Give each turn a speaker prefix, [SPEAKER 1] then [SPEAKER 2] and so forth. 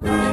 [SPEAKER 1] Yeah.